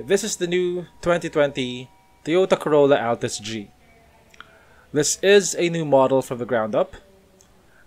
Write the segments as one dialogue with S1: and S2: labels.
S1: This is the new 2020 Toyota Corolla Altis G. This is a new model from the ground up.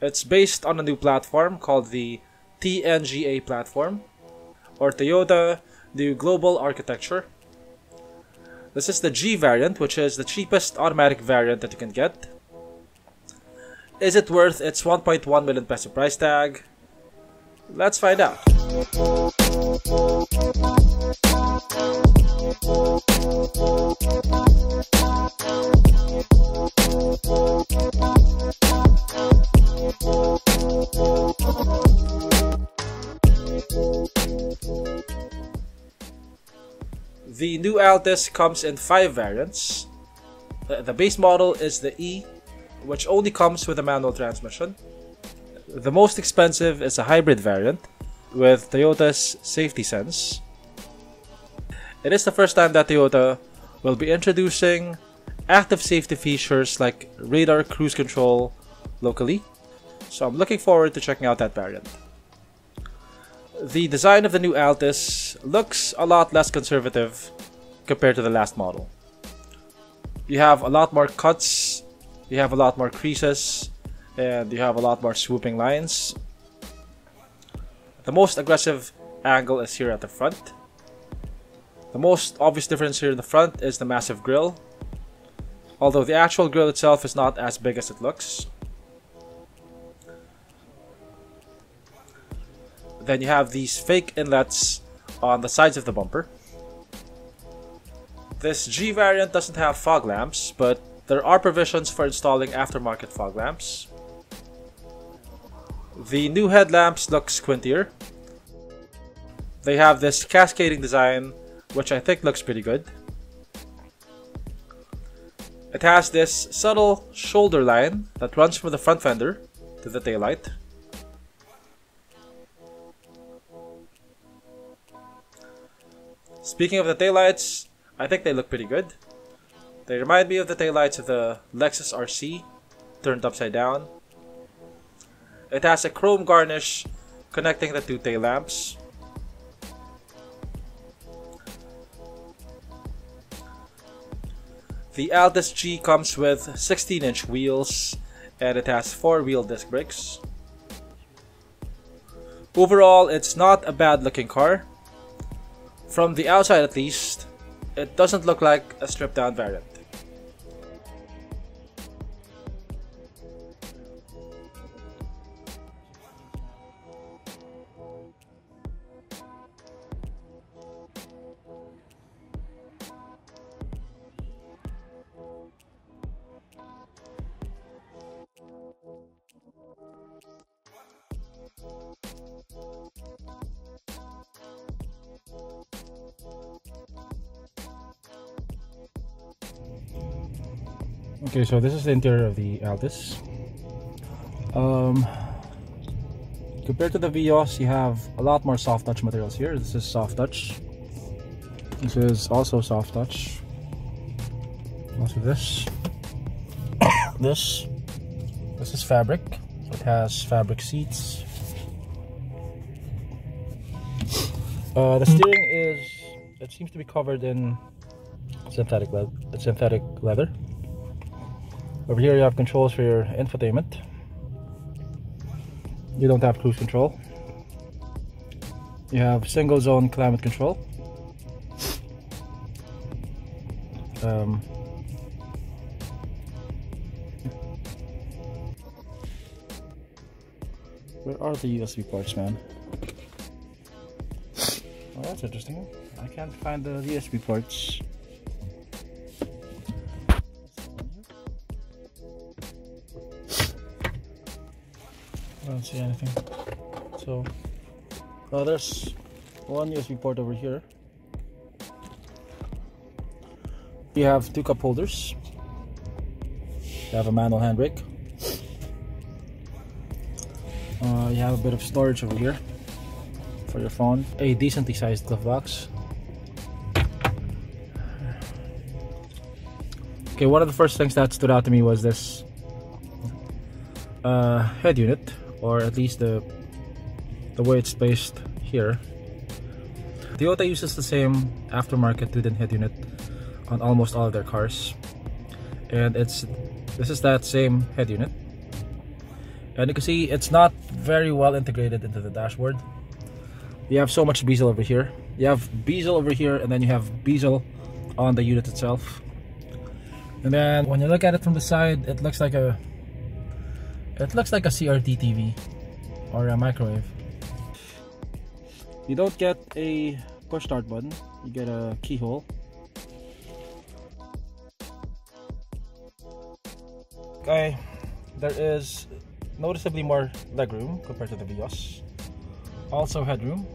S1: It's based on a new platform called the TNGA platform, or Toyota New Global Architecture. This is the G variant, which is the cheapest automatic variant that you can get. Is it worth its 1.1 million peso price tag? Let's find out. The new Altis comes in five variants. Uh, the base model is the E, which only comes with a manual transmission. The most expensive is a hybrid variant with Toyota's Safety Sense. It is the first time that Toyota will be introducing active safety features like radar cruise control locally, so I'm looking forward to checking out that variant. The design of the new Altis looks a lot less conservative compared to the last model. You have a lot more cuts, you have a lot more creases, and you have a lot more swooping lines. The most aggressive angle is here at the front. The most obvious difference here in the front is the massive grille, although the actual grille itself is not as big as it looks. Then you have these fake inlets on the sides of the bumper. This G variant doesn't have fog lamps, but there are provisions for installing aftermarket fog lamps. The new headlamps look squintier. They have this cascading design, which I think looks pretty good. It has this subtle shoulder line that runs from the front fender to the taillight. Speaking of the taillights, I think they look pretty good. They remind me of the taillights of the Lexus RC, turned upside down. It has a chrome garnish connecting the two tail lamps. The Altis G comes with 16 inch wheels and it has 4 wheel disc brakes. Overall, it's not a bad looking car. From the outside at least, it doesn't look like a stripped down variant.
S2: Okay, so this is the interior of the Altis. Um, compared to the Vios, you have a lot more soft touch materials here. This is soft touch. This is also soft touch. Also this. this. This is fabric. It has fabric seats. Uh, the steering is. It seems to be covered in synthetic leather. Synthetic leather. Over here you have controls for your infotainment. You don't have cruise control. You have single zone climate control. Um, where are the USB ports, man? Oh, that's interesting. I can't find the USB ports. See anything. So, oh, there's one USB port over here. You have two cup holders. You have a manual handbrake. Uh, you have a bit of storage over here for your phone. A decently sized glove box. Okay, one of the first things that stood out to me was this uh, head unit or at least the the way it's placed here Toyota uses the same aftermarket 2-din head unit on almost all of their cars. And it's this is that same head unit. And you can see it's not very well integrated into the dashboard. You have so much bezel over here. You have bezel over here and then you have bezel on the unit itself. And then when you look at it from the side, it looks like a it looks like a CRT TV or a microwave. You don't get a push start button, you get a keyhole. Okay, there is noticeably more legroom compared to the Vios. Also headroom.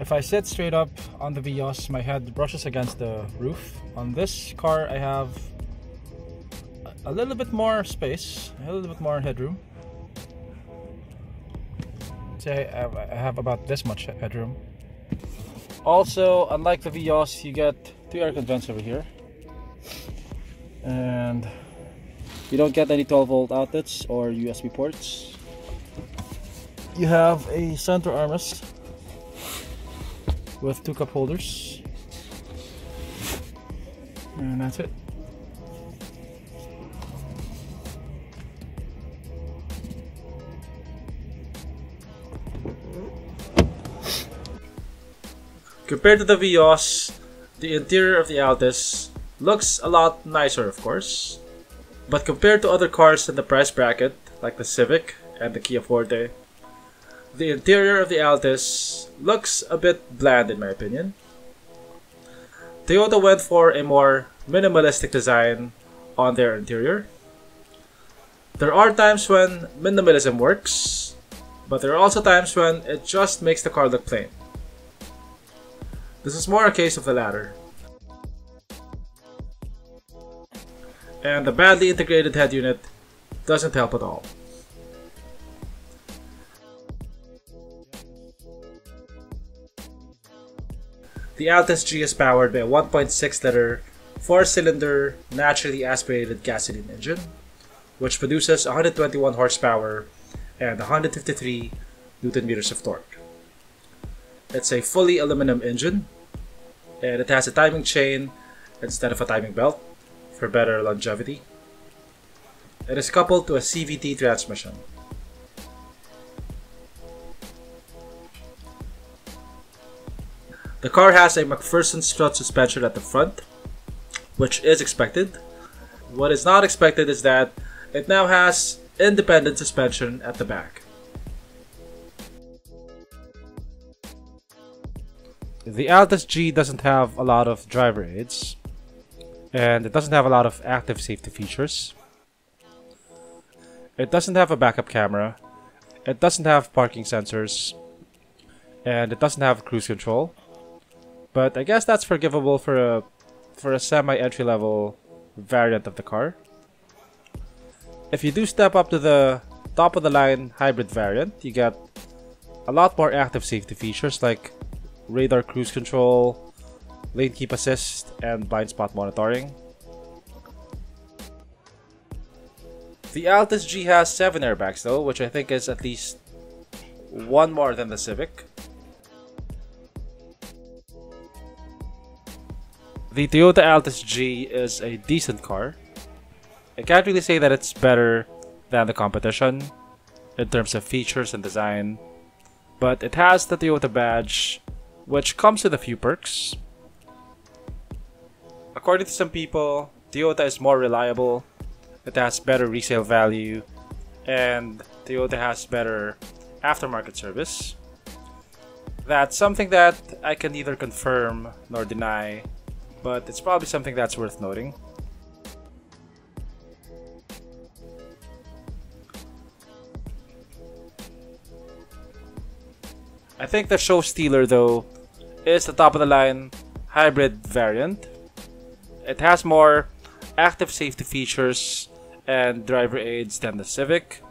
S2: If I sit straight up on the Vios, my head brushes against the roof. On this car, I have a little bit more space, a little bit more headroom. Say I have about this much headroom. Also, unlike the Vios, you get two air vents over here. And you don't get any 12 volt outlets or USB ports. You have a center armrest with two cup holders. And that's it.
S1: Compared to the Vios, the interior of the Altis looks a lot nicer of course. But compared to other cars in the price bracket, like the Civic and the Kia Forte, the interior of the Altis looks a bit bland in my opinion. Toyota went for a more minimalistic design on their interior. There are times when minimalism works, but there are also times when it just makes the car look plain. This is more a case of the latter. And the badly integrated head unit doesn't help at all. The Altis G is powered by a 1.6 liter 4 cylinder naturally aspirated gasoline engine, which produces 121 horsepower and 153 newton meters of torque. It's a fully aluminum engine, and it has a timing chain instead of a timing belt for better longevity. It is coupled to a CVT transmission. The car has a MacPherson strut suspension at the front, which is expected. What is not expected is that it now has independent suspension at the back. The Altis G doesn't have a lot of driver aids, and it doesn't have a lot of active safety features. It doesn't have a backup camera, it doesn't have parking sensors, and it doesn't have cruise control. But I guess that's forgivable for a for a semi entry level variant of the car. If you do step up to the top of the line hybrid variant, you get a lot more active safety features like radar cruise control, lane keep assist, and blind spot monitoring. The Altis G has 7 airbags though, which I think is at least one more than the Civic. The Toyota Altis G is a decent car. I can't really say that it's better than the competition in terms of features and design, but it has the Toyota badge which comes with a few perks. According to some people, Toyota is more reliable, it has better resale value, and Toyota has better aftermarket service. That's something that I can neither confirm nor deny, but it's probably something that's worth noting. I think the show stealer though is the top of the line hybrid variant. It has more active safety features and driver aids than the Civic.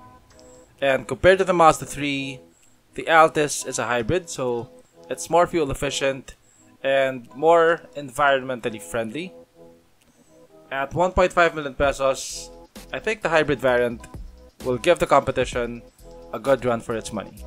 S1: And compared to the Mazda 3, the Altis is a hybrid, so it's more fuel efficient and more environmentally friendly. At 1.5 million pesos, I think the hybrid variant will give the competition a good run for its money.